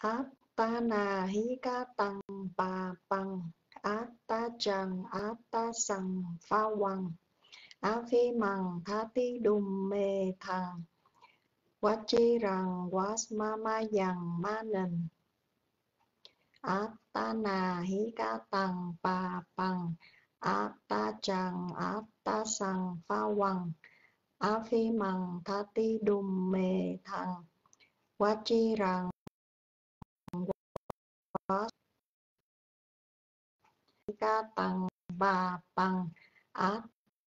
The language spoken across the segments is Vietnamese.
Atana hi ca tăng bà bằng Atta chẳng Atta sằng pha quăng a phi mằng tha ti đùm mê thằng Quá chi rằng quá ma ma dằng ma nình Atana hi ca tăng bà bằng Atta chẳng Atta sằng pha quăng a phi mằng tha ti đùm mê thằng Quá chi rằng quá ca tăng bà bằng á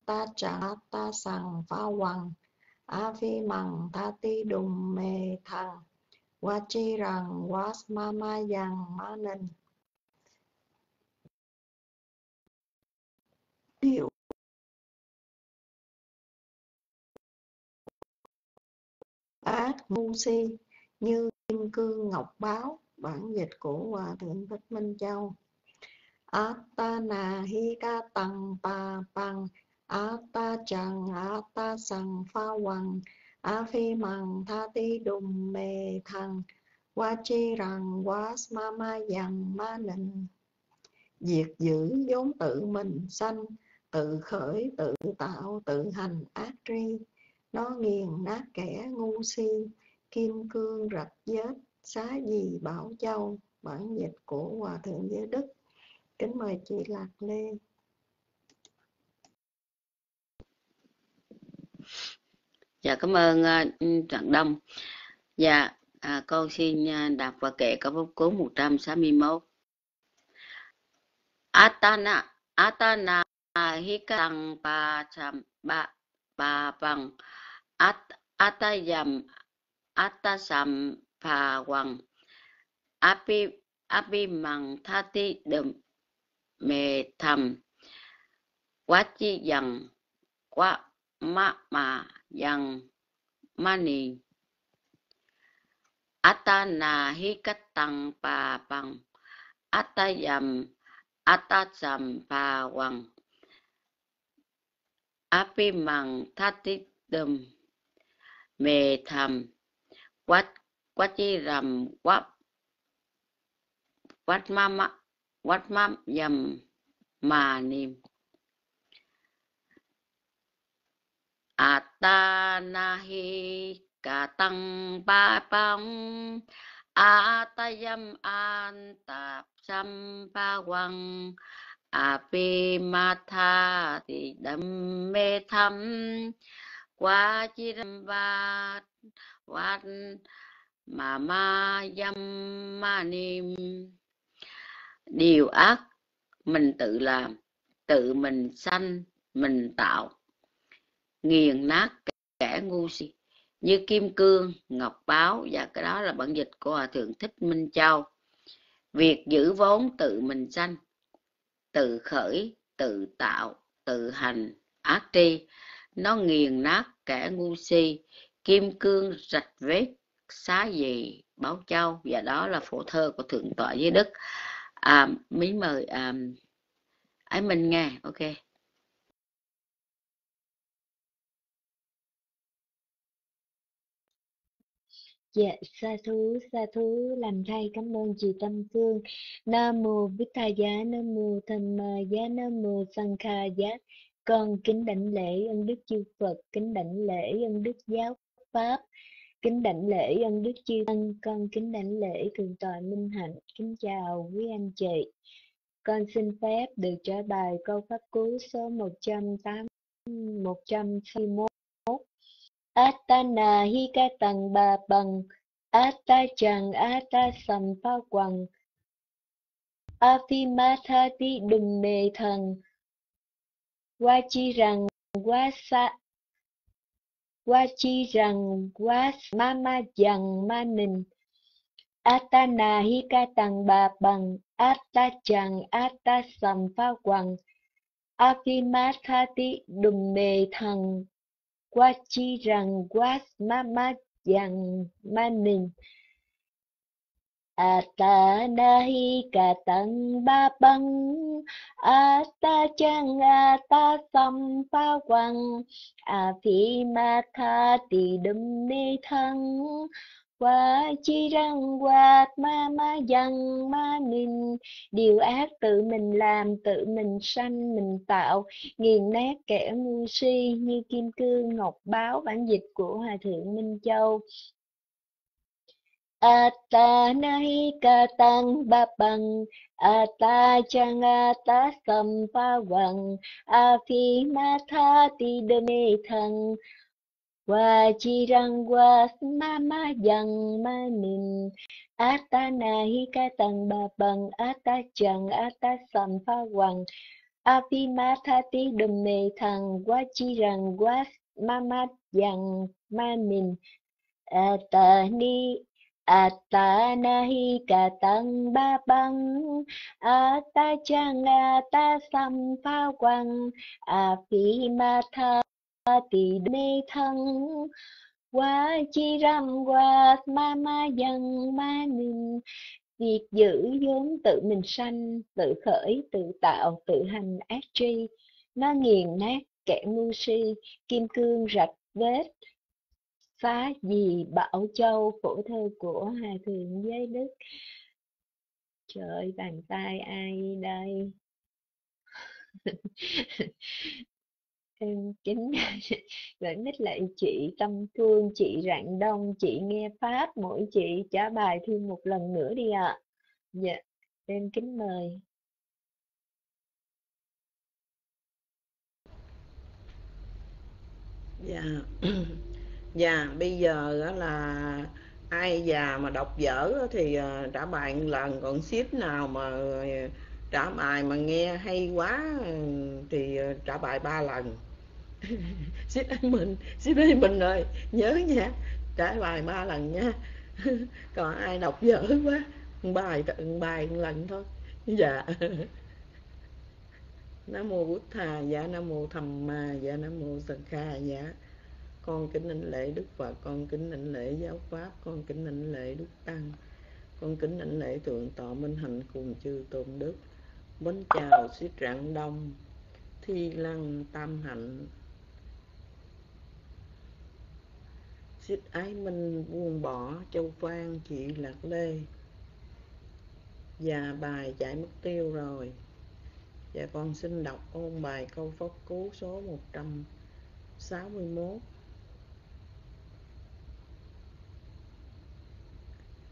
ta trả ta sằng phá hoàng á vi mằng ta ti đùng mê thằng. Qua chi rằng quá ma ma dằng ma nình điều ác ngu si như kim cương ngọc báo bản dịch của hòa thượng thích minh châu. Atana hi ca tăng pa pang Ata chang Ata sang pha hoàng A phi mằng tha ti đùm mê thằng Qua chi rằng quá ma ma dằng ma nịnh Diệt giữ vốn tự mình sanh Tự khởi, tự tạo, tự hành ác tri. Nó nghiền nát kẻ ngu si Kim cương rạch vết Xá gì bảo châu Bản dịch của Hòa Thượng Giới Đức Kính mời chị Lạc Lê Dạ cảm ơn à, uh, Trần Đông. Dạ à, con xin uh, đọc và kể câu bốc cố 161. Atana Atana hikang pa cham ba ba bằng at atayam atasam phà hoàng api api mang thati đầm mê thầm. Quá chi dần quá ma ma yang mani atana hi cách tăng pa bằng. Atayam, atasam pa wang api mang thati đầm mê thầm. Quát quát chi rầm, quát quát mâm ma quát mâm, dầm mà niệm. Atanahi katang ba bang atayam antap sampawang api matha thì đâm mê thâm quá chi đâm ba quát mà ma dâm ma niệm điều ác, mình tự làm, tự mình sanh, mình tạo. Nghiền nát kẻ ngu si, như kim cương, ngọc báo, và cái đó là bản dịch của hòa thượng thích minh châu. Việc giữ vốn tự mình sanh, tự khởi, tự tạo, tự hành, ác tri, nó nghiền nát kẻ ngu si. Kim cương rạch vết xá gì báo châu và đó là phổ thơ của thượng tọa dưới đức à, mí mời à, ấy mình nghe ok Dạ, sa thú, sa thú, làm thay cảm ơn chị Tâm Phương. Nam mô Bích Tha Giá, Nam mô Tham Ma Giá, Nam mô Sang Kha Giá. Con kính đảnh lễ ân đức chư Phật, kính đảnh lễ ân đức giáo Pháp, kính đảnh lễ ân đức chư Tăng, con kính đảnh lễ thượng tọa Minh Hạnh, kính chào quý anh chị. Con xin phép được trả bài câu pháp cú số 108, 121. Atana hi ca tầng bà bằng Ata chàng Ata sầm pha afimatha vi đùm mề thần Qua chi rằng qua sa qua chi rằng, quá ma ma dằng ma nình. Atana hi ca tằng bà bằng Ata chẳng Ata sầm pha quằng Afimathati đùm mề thần qua chi rằng, quá ma ma yang manin Atanahi katang ba bang Ata chang ata sam pa quang A phi ma tha ti đâm ni thăng Qua chi răng quạt ma ma dăng ma ninh Điều ác tự mình làm, tự mình sanh, mình tạo. Nghiền nát kẻ ngu si như kim cương ngọc báo bản dịch của Hòa Thượng Minh Châu. Atanahikatang bapang Atachangata sampawang Afimathati demethang Wajirang wasmamayang manim Atanahikatang bapang Atachang atasampawang Afimathati demethang Wajirang wasmamayang ata ni atta atasampawang Apimathati dumme thang Wajirang wasmama atta manin Atani Atanahi katang babang Atachang atasampawang Apimathati tỳ mê thân quá chi ram qua ma ma dân ma ninh việc giữ vốn tự mình sanh, tự khởi, tự tạo, tự hành ác tri, nó nghiền nát kẻ ngu si, kim cương rạch vết phá gì bảo châu phổ thơ của Hòa thượng giới đức trời bàn tay ai đây Em kính gửi mít lại chị Tâm thương chị Rạng Đông, chị Nghe Pháp, mỗi chị trả bài thêm một lần nữa đi ạ. Dạ, em kính mời. Dạ, dạ bây giờ á là ai già mà đọc dở á thì ờ, trả bài một lần, còn ship nào mà trả bài mà nghe hay quá ừ, thì ờ, trả bài ba lần. Ship anh mình, ship anh mình ơi, nhớ nha, trả bài ba lần nha. Còn ai đọc dở quá, một bài một bài một lần thôi. Dạ. Nam mô Bụt Thà, dạ Nam mô Thầm Ma, dạ Nam mô Sân Kha, dạ. Con kính ảnh lễ Đức Phật, con kính ảnh lễ giáo pháp, con kính ảnh lễ Đức Tăng. Con kính ảnh lễ thượng tọa minh hạnh cùng chư tôn đức. bến chào siết rạng đông, thi lăng tam hạnh. Xích ái minh buông bỏ châu phan chị lạc lê Và bài giải mất tiêu rồi Và con xin đọc ôn bài câu pháp cú số 161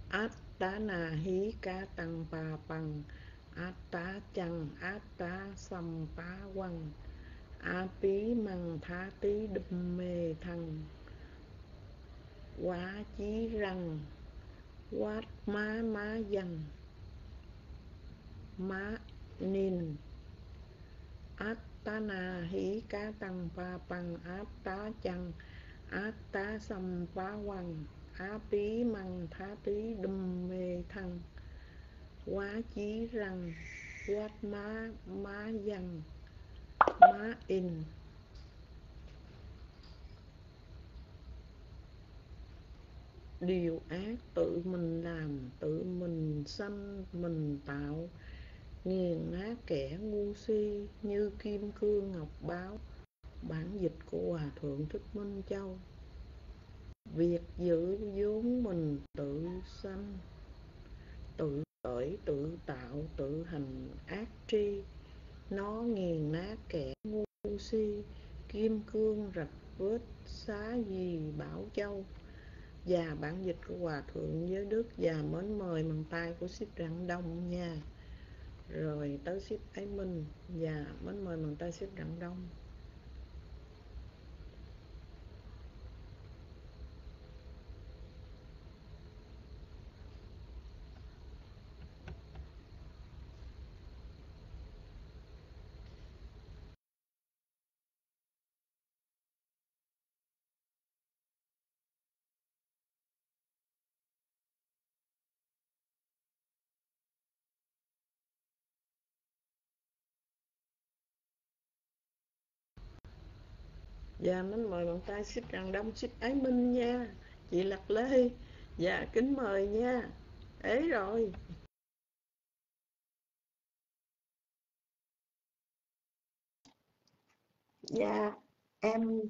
Át tá na hí cá tăng pa bằng Át tá chăng át tá sầm pá quăng A pí măng thá tí đùm mê thăng quá chí răng quát má má dần má nìn át tá na hí cá tăng pa bằng át tá chăng át tá sầm phá quăng á tí măng thá tí đùm mê thăng quá chí răng quát má má dằn, má in điều ác tự mình làm, tự mình sanh, mình tạo. Nghiền nát kẻ ngu si như kim cương ngọc báo. Bản dịch của hòa thượng thích minh châu việc giữ vốn mình tự sanh, tự khởi, tự tạo, tự hành ác tri, nó nghiền nát kẻ ngu si, kim cương rạch vết xá gì bảo châu. Và bản dịch của hòa thượng giới đức, và mến mời bằng tay của ship rạng đông nha. Rồi tới ship ái minh, và mến mời bằng tay ship rạng đông. Dạ mến mời bàn tay ship rạng đông ship ái minh nha. Chị Lạc Lê. Dạ kính mời nha. Ế rồi. Dạ, em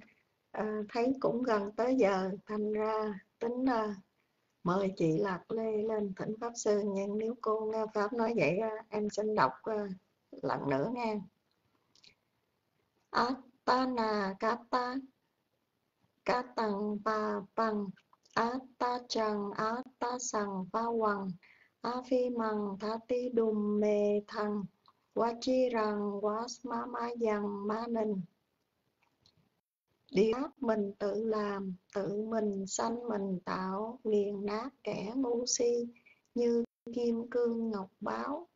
à, thấy cũng gần tới giờ, thành ra tính à, mời chị Lạc Lê lên thỉnh Pháp Sư. Nhưng nếu cô nghe Pháp nói vậy em xin đọc à, lần nữa nha. À, Atana kata Katang pa pang Atta chang Atta sang pa wang Afi mang thati đùm mê thăng Vachirang Vasmamayang Manin Điều ác mình tự làm, tự mình sanh mình tạo, liền nát kẻ ngu si như kim cương ngọc báo.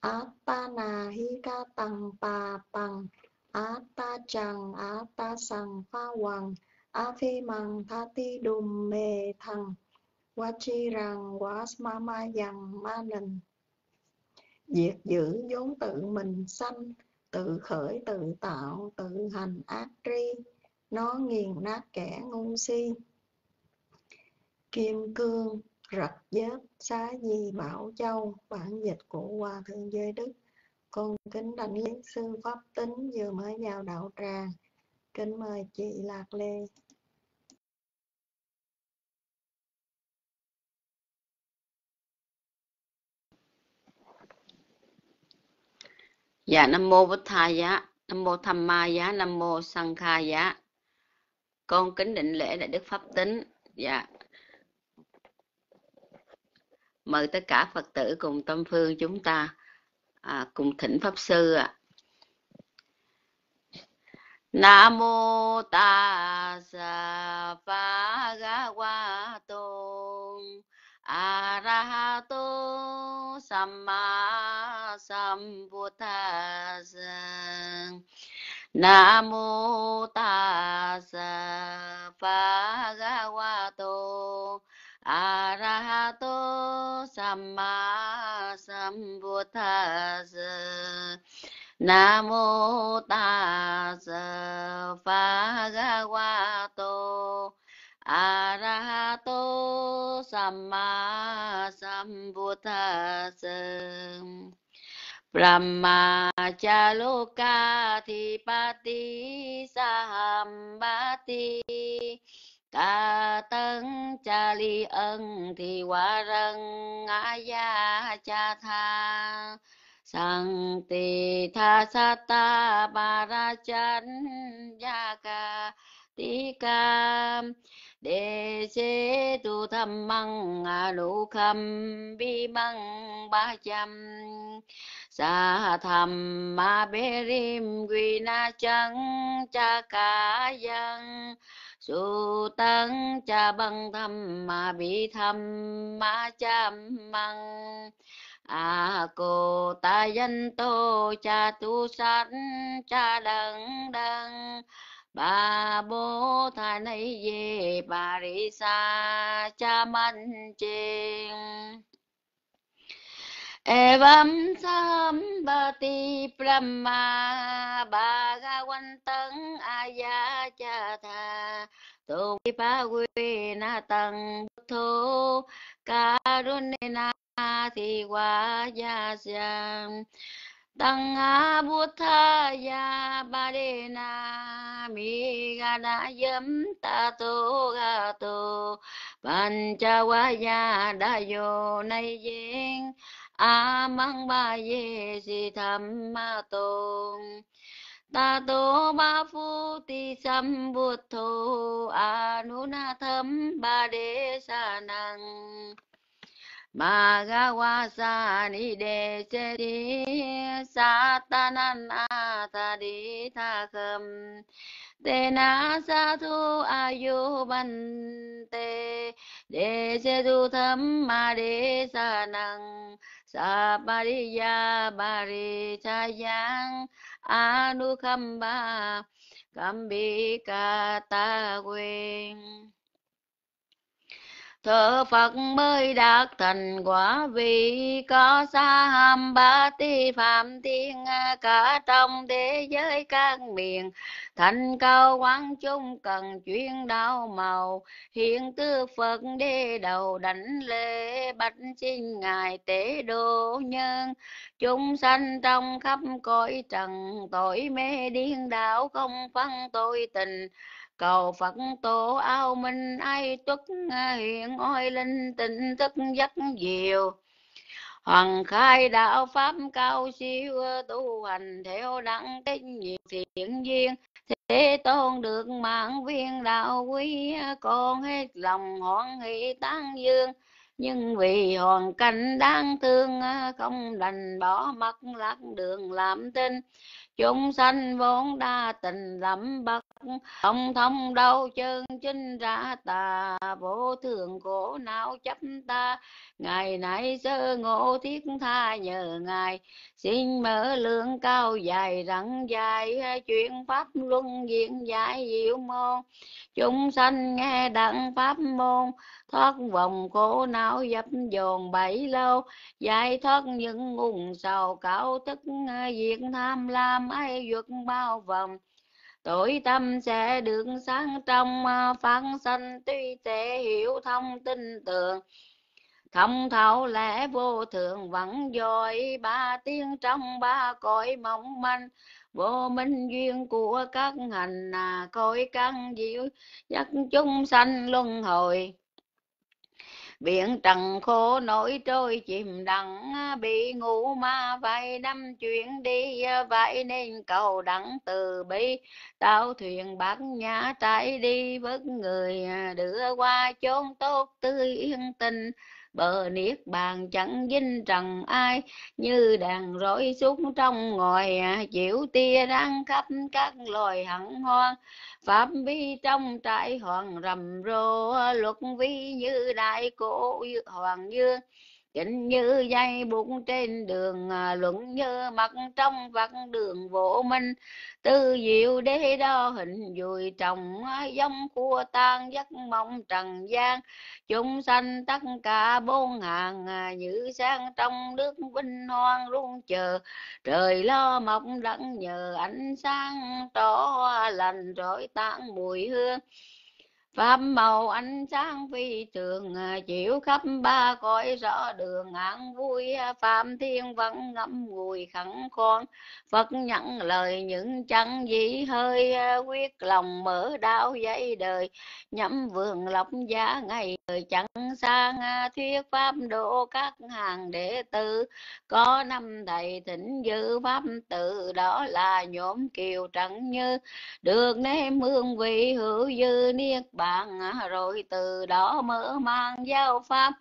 Atana ca tăng pa bằng, Át Ta Chàng, chẳng Ta Sàng, pha hoàng, A phi Mang, tha ti đùm mê thăng, dằng ma Manin diệt giữ vốn tự mình sanh tự khởi tự tạo tự hành ác tri. Nó nghiền nát kẻ ngu si. Kim cương rạch vết xá di bảo châu bản dịch của hòa thượng giới đức con kính đảnh lý sư pháp tính vừa mới vào đạo tràng kính mời chị lạc lê Dạ Nam mô Bích Tha Giá, Nam mô Tham Ma Giá, Nam mô Sang Kha Giá. Con kính định lễ đại đức pháp tính. Dạ. Mời tất cả Phật tử cùng tâm phương chúng ta à, cùng thỉnh pháp sư ạ. À. Nam mô Tassa Bhagavato Arahato Samma Sambuddhassa Nam mô ta sa pha ga wa tôn Arahato Samma sambuddhasa namo Tassa Bhagavato Arahato Samma Sambuddhassa Brahmachaloka Thipati Sahambati Ca tấn cha ly ân thì quả rân ngã gia cha tha. Sang tỳ tha sa ta ba ra chân gia ca tí ca. Đề xế tu tham măng a lũ khâm bi măng ba trăm sa tham ma bê rim quy na chăng cha ca dân su tấn cha băng thâm ma bị thâm ma cham măng. A cô ta danh tô, cha tu sát, cha đằng đằng bà bố tha này về, bà đi xa, cha mạnh trên Evam sambati brahma bhagavantam ayachatha tu pa quy na tăng thô na thi qua gia sang tăng a bút tha ya ba đề na, mi ga na yếm ta tu ga tô. Ban cha wa ya da yo nay yin a mang ba ye si tham ma tôn ta tô ba phu ti sam bụt thô a nu na thâm, ba đế sa năng Bhagavasa ni đề chê đi sa ta nan a ta đi tha khâm. Tê na sa thu a yu ban tê đề chê thu thâm ma đế sa năng sa ba đi ya ba ri cha yang anu kham ba cam bi ta Quyền thờ Phật mới đạt thành quả, vì có xa ham ba ti phạm thiên à, cả trong thế giới các miền. Thành cao quán chung cần chuyên đạo màu hiện tư Phật đê đầu đảnh lễ bạch xin ngài tế độ nhân. Chúng sanh trong khắp cõi trần, tội mê điên đảo không phân tội tình cầu phật tổ ao minh ai tuất à, hiện oai linh tịnh thức giấc diệu. Hoàng khai đạo pháp cao siêu à, tu hành theo đẳng tinh nhiều thiện duyên. Thế tôn được mạng viên đạo quý à, con hết lòng hoan hỷ tán dương. Nhưng vì hoàn cảnh đáng thương không đành bỏ mất lạc đường làm tin chúng sanh vốn đa tình lắm bậc không thông đâu, chân chính ra tà, vô thường khổ não chấp ta. Ngày nay sơ ngộ thiết tha nhờ ngài, xin mở lượng cao dài rắn dài chuyện pháp luân diện giải diệu môn. Chúng sanh nghe đặng pháp môn thoát vòng khổ não dập dồn bảy lâu. Giải thoát những nguồn sầu cạo tức à, diệt tham lam ai vượt bao vòng. Tội tâm sẽ được sáng trong à, phán sanh tuy tệ hiểu thông tin tường. Thông thạo lẽ vô thường vẫn dội, ba tiếng trong ba cõi mong manh. Vô minh duyên của các hành à cõi căn diệu, dắt chúng sanh luân hồi biển trần khổ nổi trôi chìm đặng bị ngủ ma vài năm chuyện đi vậy nên cầu đặng từ bi. Tao thuyền bát nhã trải đi với người à, đưa qua chốn tốt tươi yên tình bờ niết bàn chẳng dinh trần ai, như đàn rối xuống trong ngồi à, chịu tia đang khắp các loài hẳn hoang. Pháp vi trong trại hoàng rầm rộ à, luật vi như đại cổ hoàng dương kính như dây buộc trên đường à, luận như mặt trong vắt đường vô minh. Tư diệu đế đo hình dùi trồng à, giống cua tan giấc mong trần gian. Chúng sanh tất cả bốn hàng như sang trong nước vinh hoang luôn chờ. Trời lo mọc đặng nhờ ánh sáng tỏ lành rọi tan mùi hương pháp màu ánh sáng phi trường à, chiếu chịu khắp ba cõi rõ đường. An vui à, phạm thiên vẫn ngâm ngùi khẳng khoan. Phật nhận lời những chẳng dĩ hơi à, quyết lòng mở đau dây đời. Nhắm vườn lộc giá ngày đời chẳng sang thuyết pháp độ các hàng đệ tử. Có năm thầy thỉnh dự pháp tự, đó là nhóm kiều trắng như. Được nếm hương vị hữu dư niết bạn à, rồi từ đó mở mang giáo pháp.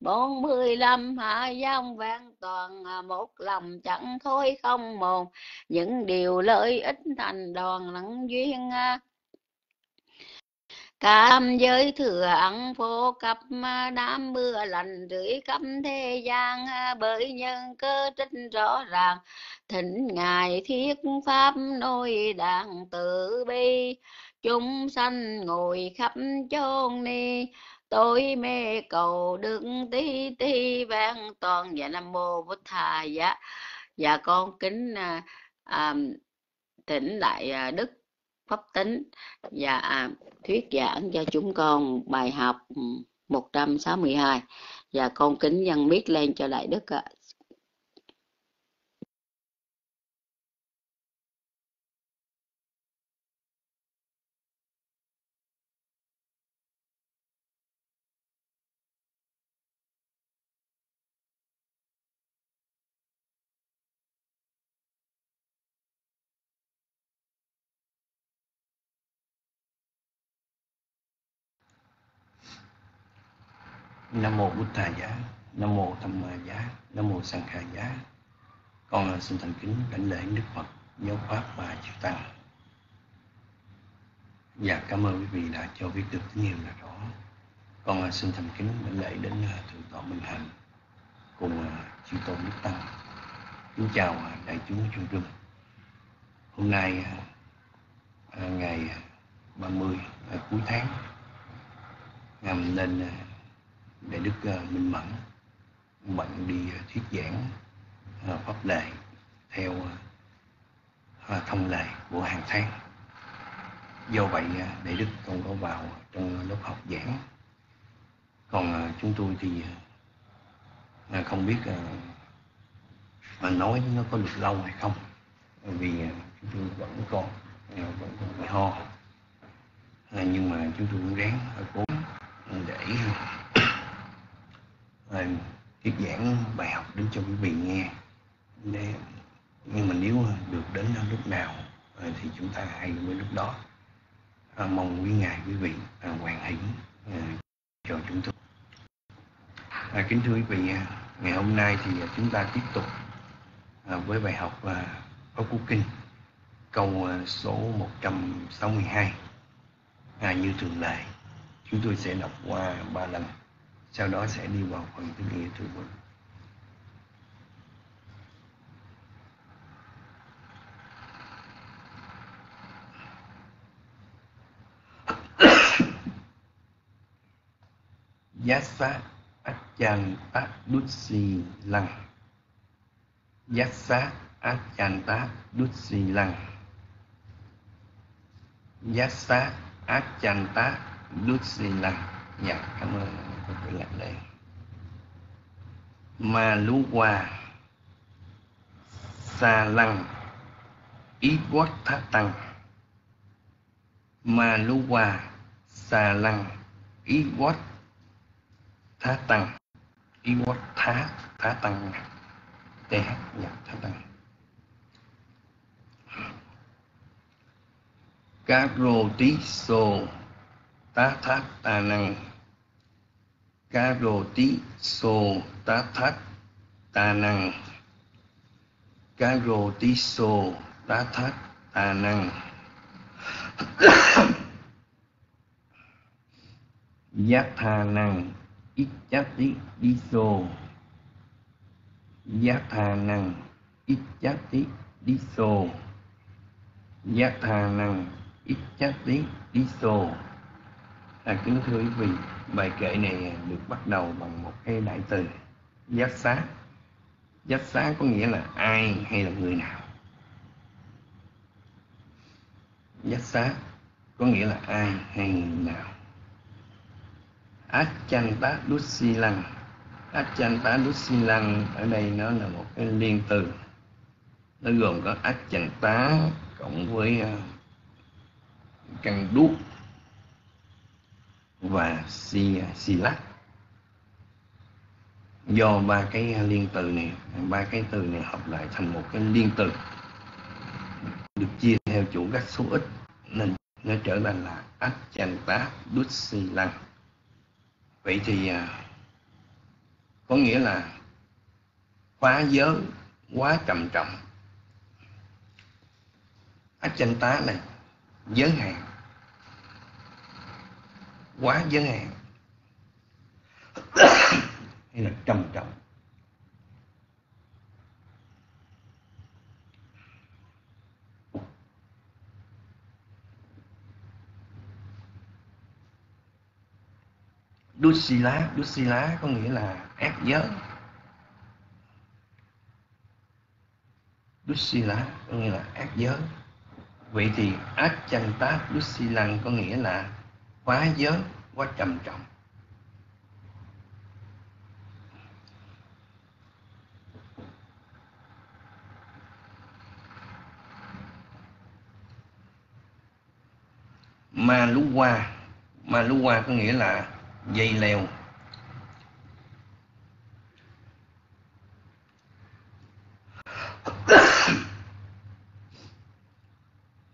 Bốn mươi lăm hạ giang vang toàn à, một lòng chẳng thôi không một những điều lợi ích thành đoàn lẫn duyên à. Cam giới thừa ăn phổ cập đám mưa lành rưỡi khắp thế gian bởi nhân cơ trích rõ ràng. Thỉnh ngài thiết pháp nôi đàn tự bi chúng sanh ngồi khắp chốn ni tôi mê cầu đừng tí tí vang toàn. Dạ nam mô bút thà. Dạ dạ con kính à, à, thỉnh lại à, đức pháp tính và dạ, à, thuyết giảng cho chúng con bài học 162 và dạ con kính dân biết lên cho đại đức ạ. Nam mô bút thà giá nam mô tham ma giá nam mô sanh kha giá. Con xin thành kính đảnh lễ đức phật, giáo pháp và chư tăng. Và cảm ơn quý vị đã cho biết được tín hiệu là rõ con xin thành kính đảnh lễ đến à, thượng tọa minh hạnh cùng à, chư tôn đức tăng. Kính chào à, đại chúng chung trung hôm nay ngày 30 cuối tháng nhằm nên đại đức ờ, minh mẫn bận đi ờ, thuyết giảng ờ, pháp đề theo thông lệ của hàng tháng. Do vậy đại đức không có vào trong lớp học giảng. Còn chúng tôi thì không biết mà nói nó có được lâu hay không. Vì chúng tôi vẫn còn vẫn còn bị ho. Nhưng mà chúng tôi cũng ráng cố để Ờ, à, thuyết giảng bài học đến cho quý vị nghe. Để nhưng mà nếu được đến lúc nào ờ, thì chúng ta hay với lúc đó. À, mong quý ngài quý vị à, hoàn hỷ à, cho chúng tôi. À, kính thưa quý vị à, ngày hôm nay thì chúng ta tiếp tục à, với bài học à, Pháp Cú Kinh câu à, số 162 à, như thường lệ chúng tôi sẽ đọc qua ba lần sau đó sẽ đi vào phần thứ nghĩa thứ vấn Yasa Achanta Dutsi Lăng. Yasa Achanta Dutsi Lăng. Yasa Achanta Dutsi Lăng. Dạ, cảm ơn phải lặng lẽ Ma Lú qua xa Lăng, Ý Quát thác Tăng. Ma Lú qua xa Lăng, Ý Quát Thá Tăng. Ý Quát Thá Thá Tăng. TH dạ Thá Tăng. Các rô tí xô tá thác tà năng ca rô tí xô tá thát tà năng. Ca rô tí xô tá thát tà năng. Giác tha năng, ít chát tí, đi giác tha năng, ít chát tí, đi giác tha năng, ít chát tí, đi À, kính thưa quý vị, bài kệ này được bắt đầu bằng một cái đại từ giác xá. Giác xá có nghĩa là ai hay là người nào. Giác xá có nghĩa là ai hay người nào. Achanta Dusilang Achanta Dusilang ở đây nó là một cái liên từ. Nó gồm có Achanta cộng với ờ, căn đút và si si lắc do ba cái liên từ này, ba cái từ này hợp lại thành một cái liên từ được chia theo chủ các số ít, nên nó trở thành là ách chanh tá đút si lăng. Vậy thì à, có nghĩa là phá giới quá trầm trọng. Ách chanh tá này, giới hạn quá giới hạn. Hay là trầm trọng. Dusila, Dusila có nghĩa là ép giới. Dusila có nghĩa là ép giới. Vậy thì Achanta Dusilang có nghĩa là quá giới, quá trầm trọng. Ma lú qua ma lú qua có nghĩa là dây leo.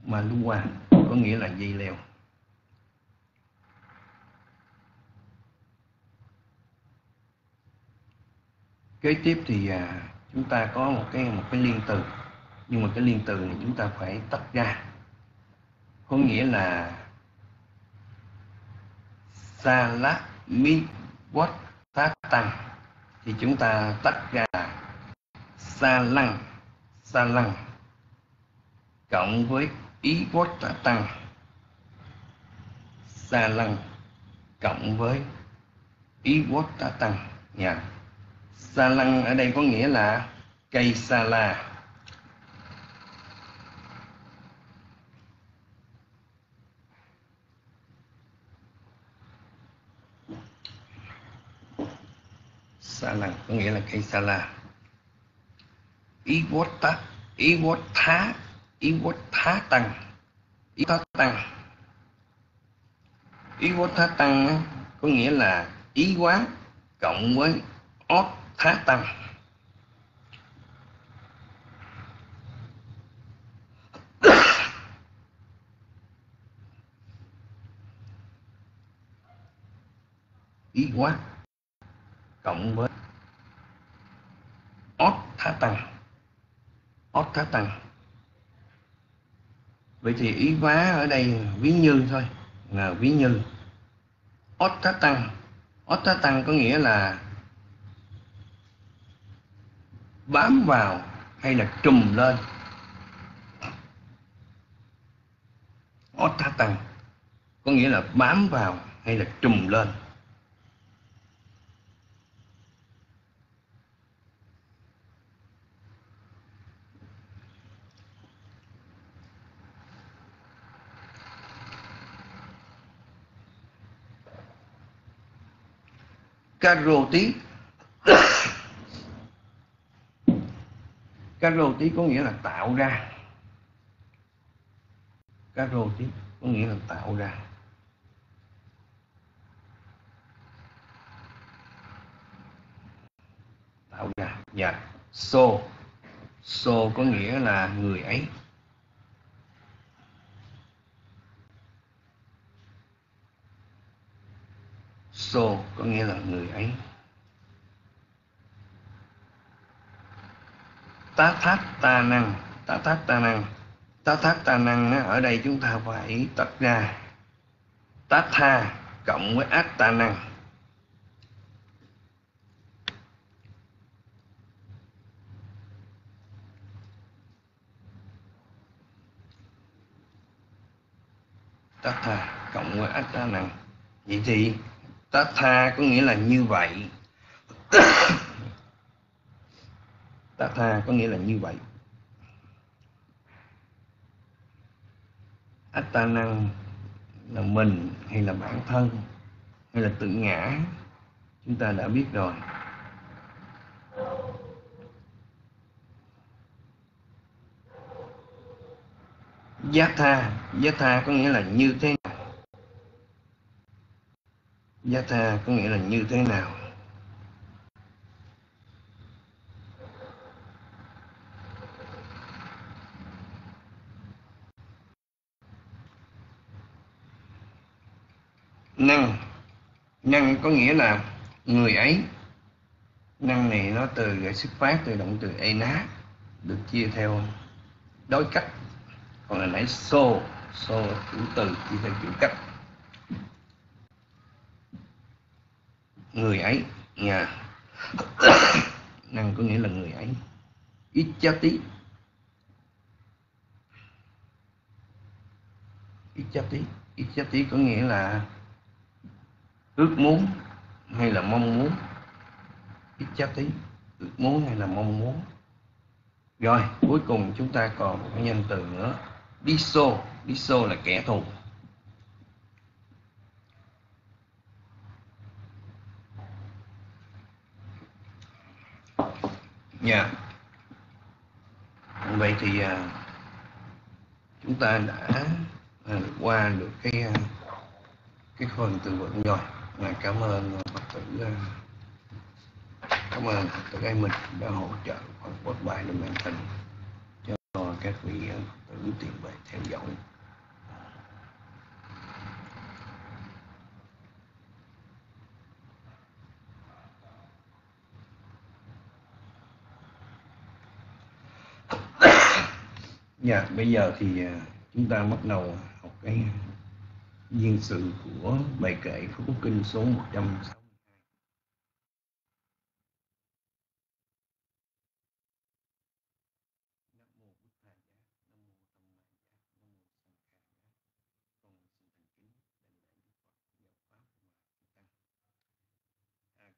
Ma lú qua có nghĩa là dây leo. Kế tiếp thì à, chúng ta có một cái một cái liên từ. Nhưng mà cái liên từ này chúng ta phải tách ra. Có nghĩa là sa mi quát tá tăng thì chúng ta tách ra sa lăng sa lăng cộng với ý quát tăng sa lăng cộng với ý quát tăng nha. yeah. Sa lăng ở đây có nghĩa là cây sa la. Sa lăng có nghĩa là cây sa la. Ý Iwata Iwata ý thá, ý thá tăng, ý thá tăng. ý thá tăng có nghĩa là ý quán cộng với ót thá tăng. Ý quá cộng với ót thá tăng. Ót thá tăng. Vậy thì ý quá ở đây ví như thôi, là ví như. Ót thá tăng. Ót thá tăng có nghĩa là bám vào hay là trùm lên. Ót tăng, có nghĩa là bám vào hay là trùm lên các rô tí có nghĩa là tạo ra. Các rô tí có nghĩa là tạo ra. Tạo ra. Dạ. So. So có nghĩa là người ấy. So có nghĩa là người ấy. Tá thác tà năng. Tá thác tà năng. Tá thác tà năng ở đây chúng ta phải tách ra. Tá tha cộng với át tà năng. Tát tha cộng với át ta năng. Vậy thì tát tha có nghĩa là như vậy. tá tha có nghĩa là như vậy. Atta năng là mình hay là bản thân hay là tự ngã? Chúng ta đã biết rồi. Giá tha giá tha có nghĩa là như thế nào? Giá tha có nghĩa là như thế nào năng năng có nghĩa là người ấy năng này nó từ xuất phát từ động từ ena được chia theo đối cách. Còn là nãy so so chủ từ, chia theo chủ cách. Người ấy, nhà. Năng có nghĩa là người ấy. Ít cha tí. Ít cha tí, ít cha tí có nghĩa là ước muốn hay là mong muốn ít cha tí ước muốn hay là mong muốn rồi cuối cùng chúng ta còn một cái nhân từ nữa diso diso là kẻ thù Nha. Yeah. Vậy thì uh, chúng ta đã uh, qua được cái uh, cái phần từ vựng rồi là ờ, ờ, cảm ơn Phật tử cảm ơn Phật tử em mình đã hỗ trợ phần quốc bài đồng màn thành cho các vị ờ, Phật tử tiền về theo dõi. Dạ, bây giờ thì chúng ta bắt đầu học cái duyên sự của bài kệ Phúc Kinh số 160.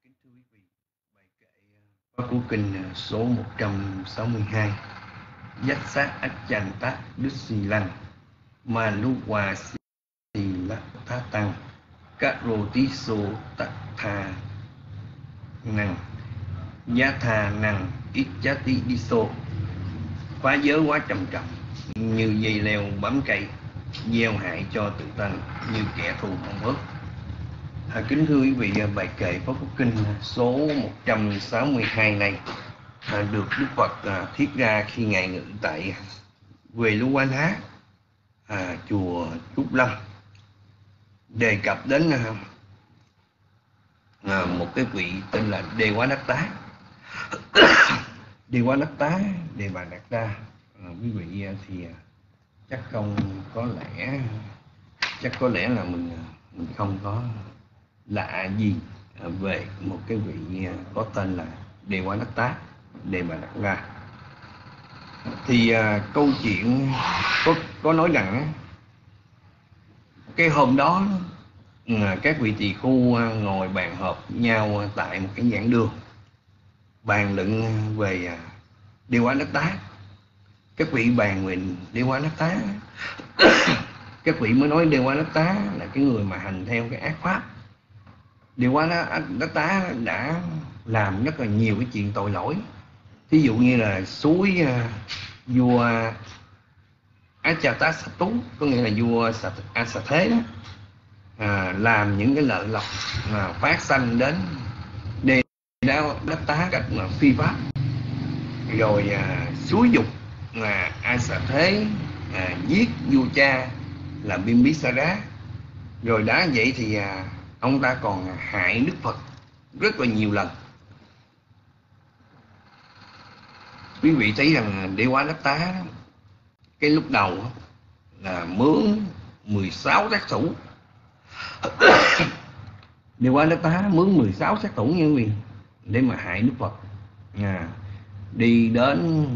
Kính thưa quý vị, bài kệ à, Pháp Kinh à, số 162 dắt sát ách chàng tác đức xì lăng mà lu hòa tăng. Các rô tí sô tạc tha năng giá thà năng ít giá tí đi số phá giới quá trầm trọng như dây leo bám cây gieo hại cho tự thân như kẻ thù mong ước. À, kính thưa quý vị à, bài kệ pháp quốc kinh số 162 này à, được đức phật à, thiết ra khi ngài ngự tại quê lúa quán há à, chùa trúc lâm đề cập đến à, một cái vị tên là đề quá đắc tá. Đề quá đắc tá đề bà đạt đa. À, quý vị thì chắc không có lẽ chắc có lẽ là mình mình không có lạ gì về một cái vị có tên là đề quá đắc tá đề bà đạt đa. Thì à, câu chuyện có có nói rằng cái hôm đó ờ, các vị tỳ khu ờ, ngồi bàn họp nhau ờ, tại một cái giảng đường. Bàn luận về điều quán đất tá các vị bàn về điều quán đất tá các vị mới nói điều quán đất tá là cái người mà hành theo cái ác pháp. Điều quán đất tá đã làm rất là nhiều cái chuyện tội lỗi. Ví dụ như là suối vua Achata Ajatasattu có nghĩa là vua A Thế đó à, làm những cái lợi lộc mà phát sanh đến đề đáo đất tá cách mà phi pháp. Rồi à, xúi dục là A Thế à, giết vua cha là Bimbisara. Rồi đã vậy thì à, ông ta còn hại Đức Phật rất là nhiều lần. Quý vị thấy rằng đế quá đất tá cái lúc đầu là mướn 16 sát thủ. Điều qua đất tá mướn 16 sát thủ như quý vị để mà hại Đức Phật. À, đi đến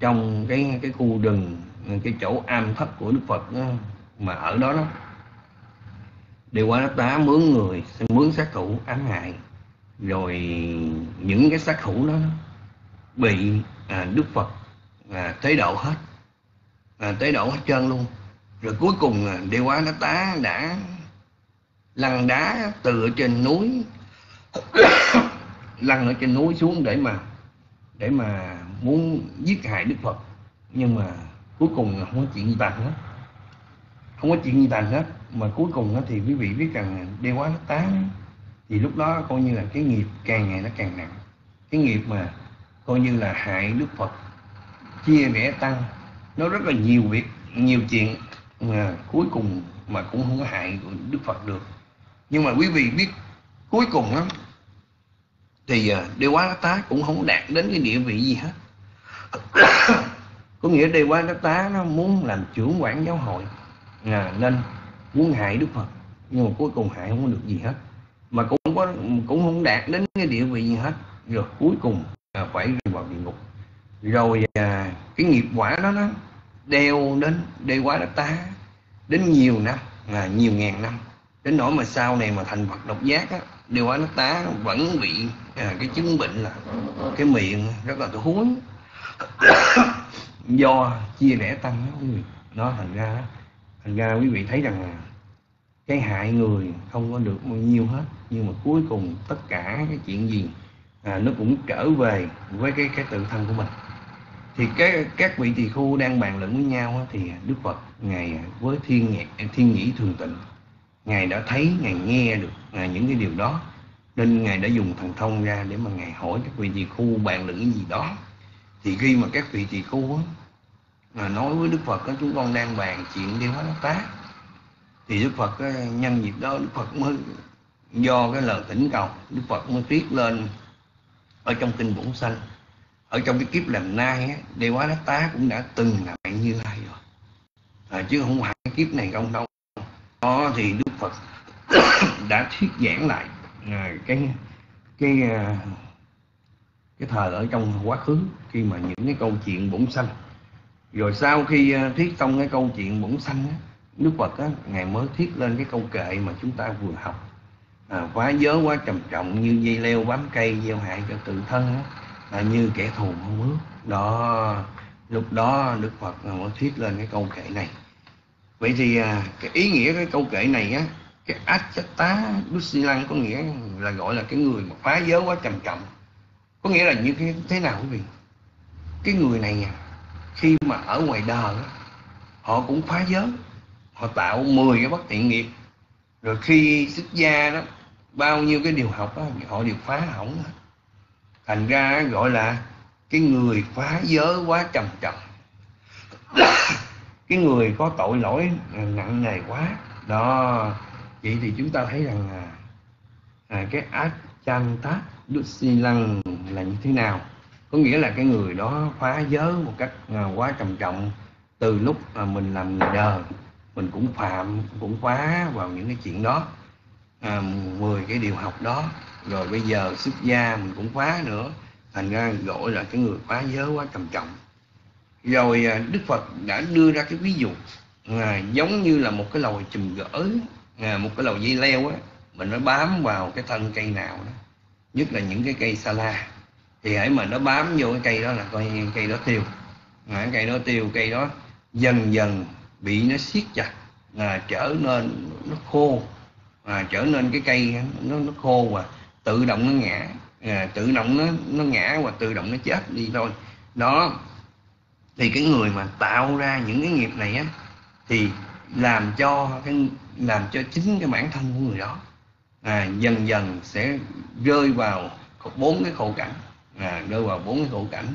trong cái cái khu rừng cái chỗ am thất của Đức Phật đó, mà ở đó đó Điều qua đất tá mướn người mướn sát thủ ám hại. Rồi những cái sát thủ đó bị à, Đức Phật à, thế độ hết à, tế độ hết trơn luôn. Rồi cuối cùng à, Địa Quá nó Tá đã lăn đá từ ở trên núi lăn ở trên núi xuống để mà để mà muốn giết hại Đức Phật. Nhưng mà cuối cùng không có chuyện gì thành hết. Không có chuyện gì thành hết. Mà cuối cùng thì quý vị biết rằng đi Quá nó Tá thì lúc đó coi như là cái nghiệp càng ngày nó càng nặng. Cái nghiệp mà coi như là hại Đức Phật chia rẽ tăng nó rất là nhiều việc nhiều chuyện mà cuối cùng mà cũng không có hại Đức Phật được. Nhưng mà quý vị biết cuối cùng á thì Đề Quá Tá cũng không đạt đến cái địa vị gì hết. Có nghĩa Đề Quá Tá nó muốn làm trưởng quản giáo hội à, nên muốn hại Đức Phật. Nhưng mà cuối cùng hại không có được gì hết. Mà cũng có cũng không đạt đến cái địa vị gì hết. Rồi cuối cùng à, phải rơi vào địa ngục rồi à, cái nghiệp quả đó nó đeo đến đeo quá đất ta đến nhiều năm là nhiều ngàn năm. Đến nỗi mà sau này mà thành Phật độc giác á đeo quá đất tá vẫn bị à, cái chứng bệnh là cái miệng rất là thối do chia rẽ tăng đó nó thành ra thành ra quý vị thấy rằng là cái hại người không có được bao nhiêu hết. Nhưng mà cuối cùng tất cả cái chuyện gì à, nó cũng trở về với cái cái tự thân của mình thì các các vị tỳ khu đang bàn luận với nhau thì Đức Phật ngài với thiên nhạc thiên nhĩ thường tịnh ngài đã thấy ngài nghe được ngài những cái điều đó nên ngài đã dùng thần thông ra để mà ngài hỏi các vị tỳ khu bàn luận cái gì đó. Thì khi mà các vị tỳ khu mà nói với Đức Phật đó, chúng con đang bàn chuyện đi hóa tá thì Đức Phật nhân dịp đó Đức Phật mới do cái lời thỉnh cầu Đức Phật mới viết lên ở trong kinh bổn sanh ở trong cái kiếp làm nay Đề Quá Đắc Tá cũng đã từng là bạn Như Lai rồi. À, chứ không phải cái kiếp này không đâu. Đó thì Đức Phật đã thuyết giảng lại à, cái cái à, cái thời ở trong quá khứ khi mà những cái câu chuyện bổn sanh. Rồi sau khi à, thuyết xong cái câu chuyện bổn sanh á, Đức Phật á, ngài mới thuyết lên cái câu kệ mà chúng ta vừa học. À, quá giới quá trầm trọng như dây leo bám cây gieo hại cho tự thân á, là như kẻ thù mong ước đó lúc đó Đức Phật mới thuyết lên cái câu kệ này. Vậy thì à, cái ý nghĩa cái câu kệ này á cái Achata Dusilan có nghĩa là gọi là cái người mà phá giới quá trầm trọng. Có nghĩa là như cái thế nào quý vị? Cái người này à, khi mà ở ngoài đời họ cũng phá giới. Họ tạo 10 cái bất thiện nghiệp. Rồi khi xuất gia đó bao nhiêu cái điều học đó, họ đều phá hỏng hết thành ra gọi là cái người phá giới quá trầm trọng. Cái người có tội lỗi nặng nề quá. Đó vậy thì chúng ta thấy rằng à, à, cái ác chan tác đức si lăng là như thế nào? Có nghĩa là cái người đó phá giới một cách à, quá trầm trọng từ lúc à, mình làm người đời. Mình cũng phạm cũng phá vào những cái chuyện đó. À, 10 cái điều học đó rồi bây giờ xuất gia mình cũng khóa nữa. Thành ra gọi là cái người quá giới quá trầm trọng. Rồi à, đức phật đã đưa ra cái ví dụ à, giống như là một cái lồi chùm gỡ à, một cái lồi dây leo á mình nó bám vào cái thân cây nào đó nhất là những cái cây sala thì hãy mà nó bám vô cái cây đó là coi cây đó tiêu. À, cây đó tiêu cây đó dần dần bị nó siết chặt à, trở nên nó khô. À, trở nên cái cây nó nó khô và tự động nó ngã. À, tự động nó nó ngã và tự động nó chết đi thôi. Đó. Thì cái người mà tạo ra những cái nghiệp này á thì làm cho cái làm cho chính cái bản thân của người đó à, dần dần sẽ rơi vào bốn cái khổ cảnh. À, rơi vào bốn cái khổ cảnh.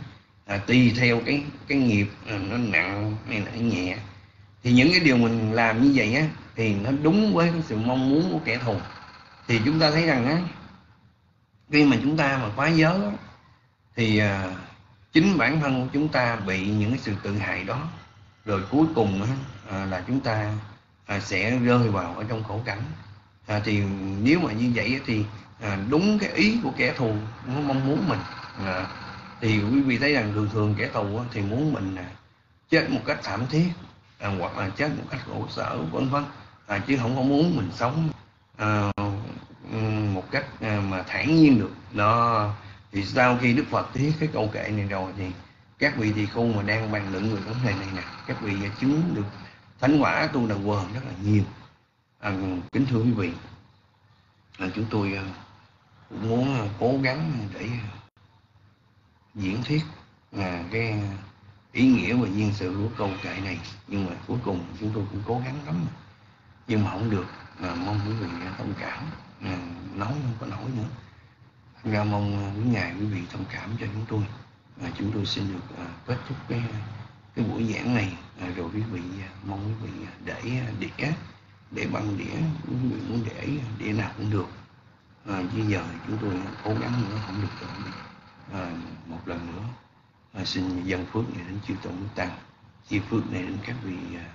À, tùy theo cái cái nghiệp à, nó nặng hay là nhẹ. Thì những cái điều mình làm như vậy á thì nó đúng với cái sự mong muốn của kẻ thù. Thì chúng ta thấy rằng á khi mà chúng ta mà quá giới thì à, chính bản thân của chúng ta bị những cái sự tự hại đó. Rồi cuối cùng à, là chúng ta à, sẽ rơi vào ở trong khổ cảnh. À, thì nếu mà như vậy thì à, đúng cái ý của kẻ thù nó mong muốn mình à, thì quý vị thấy rằng thường thường kẻ thù thì muốn mình à, chết một cách thảm thiết à, hoặc là chết một cách khổ sở vân vân. À, chứ không có muốn mình sống. À, Ừ, một cách ờ, mà thản nhiên được. Đó. Thì sau khi đức phật thuyết cái câu kệ này rồi thì các vị thì khưu mà đang bàn luận về vấn đề này nè các vị chứng được thánh quả tu đà quần rất là nhiều. À, kính thưa quý vị à, chúng tôi ờ, cũng muốn ờ, cố gắng để diễn thuyết à, cái ý nghĩa và nhân sự của câu kệ này. Nhưng mà cuối cùng chúng tôi cũng cố gắng lắm nhưng mà không được à, mong quý vị thông cảm. À, nói không có nổi nữa. Ra mong ờ, quý ngài quý vị thông cảm cho chúng tôi. À, chúng tôi xin được à, kết thúc cái cái buổi giảng này. À, rồi quý vị mong quý vị để đĩa để băng đĩa. Quý vị muốn để đĩa nào cũng được. À, chứ giờ chúng tôi cố gắng nữa không được rồi. À, một lần nữa à, xin dân phước này đến chư tôn tăng. Chia phước này đến các vị à,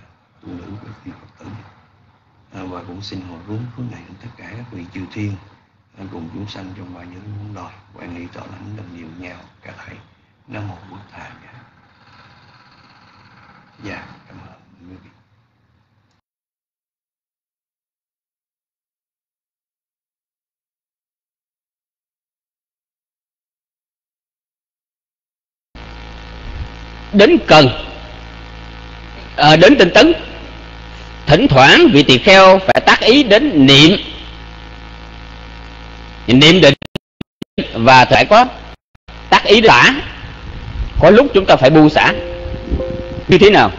tu nữ các vị phật tử. À, và cũng xin hồi hướng phước này đến tất cả các vị chư thiên à, cùng chúng sanh trong mọi những muôn loài quan lý tỏ lãnh đồng nhiều nhau cả thầy. Nam mô bổn thầy dạ cảm ơn quý vị. Đến cần à, đến tinh tấn thỉnh thoảng vị tỳ kheo phải tác ý đến niệm. Niệm định và phải có tác ý xả. Có lúc chúng ta phải buông xả. Như thế nào?